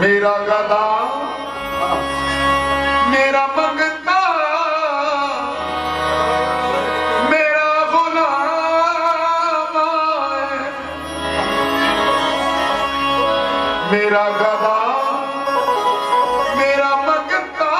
मेरा गदा मेरा भगता मेरा गुलाम मेरा गदा मेरा भगता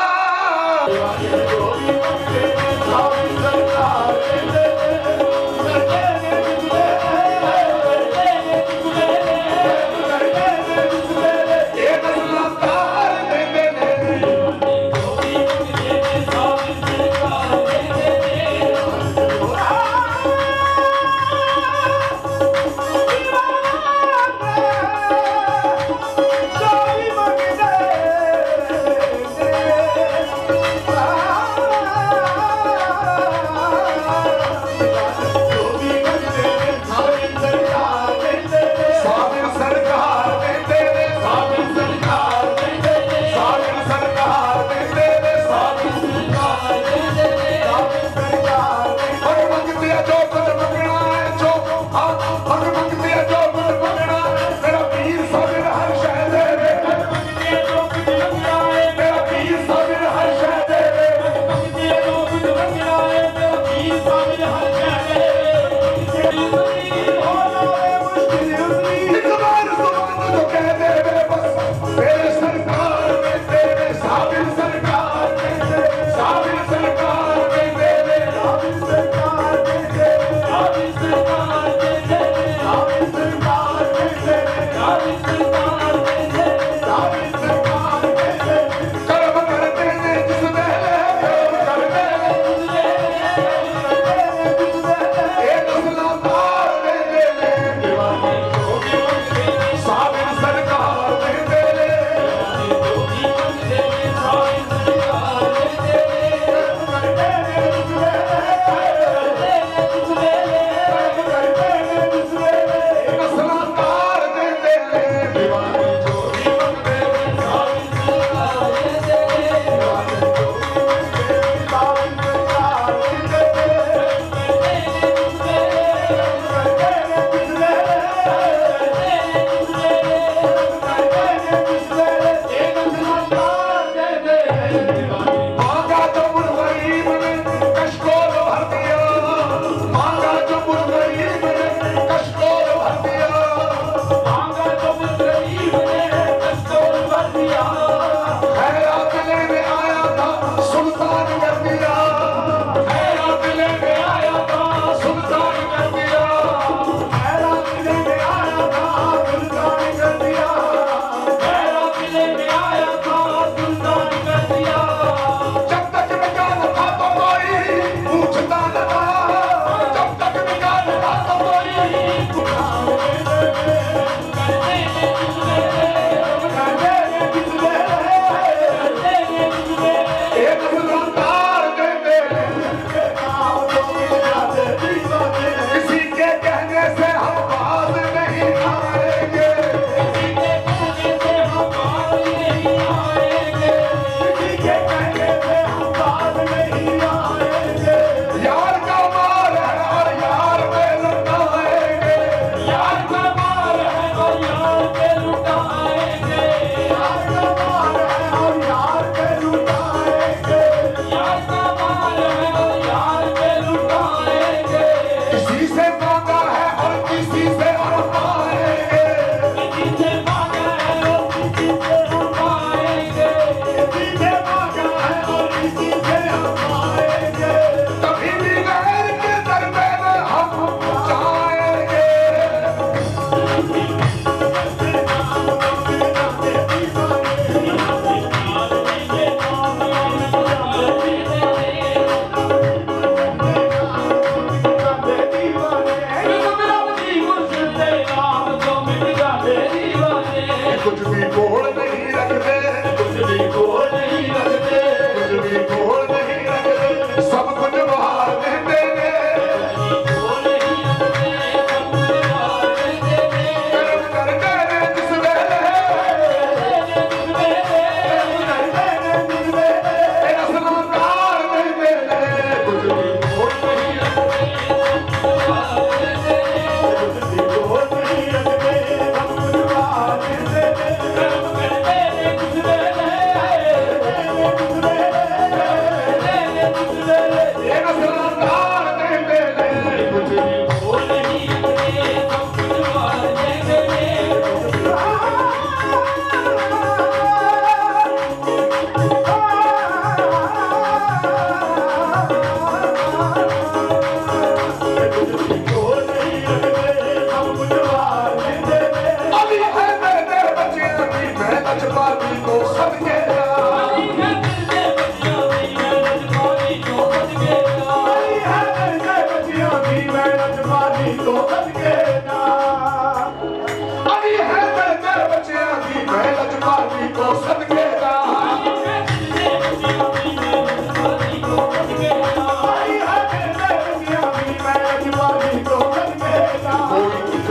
se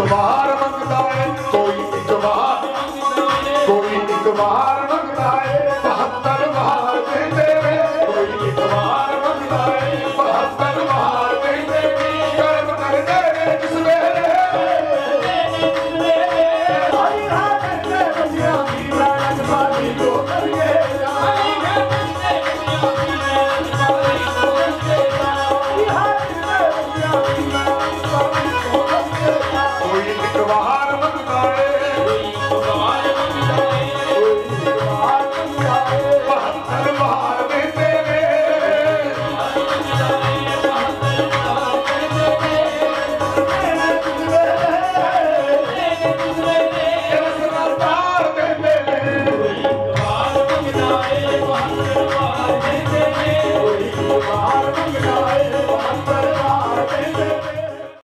ਵਾਰ ਮੰਗਦਾ ਏ ਕੋਈ ਇੱਕ ਵਾਰ ਕੋਈ ਇੱਕ ਵਾਰ ਮੰਗਦਾ ਏ 72 ਵਾਰ ਕਹਿੰਦੇ ਕੋਈ ਇੱਕ ਵਾਰ ਮੰਗਦਾ ਏ 72 ਵਾਰ ਕਹਿੰਦੇ ਵੇ ਕਰਮ ਕਰਦੇ ਜਿਸ ਵੇਲੇ ਹਰੀ ਹਾ ਕਰਦੇ ਬਸਿਆ ਦੀ ਰਾਜ ਕੋ ਕਰੀਏ